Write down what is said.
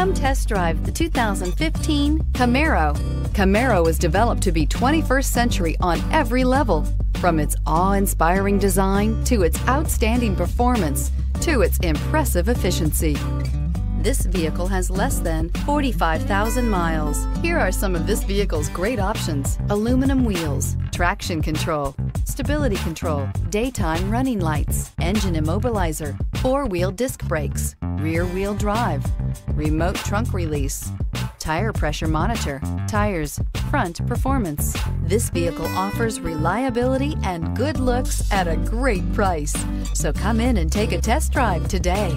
Come test drive the 2015 Camaro. Camaro was developed to be 21st century on every level, from its awe-inspiring design to its outstanding performance to its impressive efficiency. This vehicle has less than 45,000 miles. Here are some of this vehicle's great options. Aluminum wheels, traction control, stability control, daytime running lights, engine immobilizer, four-wheel disc brakes, rear wheel drive, remote trunk release, tire pressure monitor, tires, front performance. This vehicle offers reliability and good looks at a great price. So come in and take a test drive today.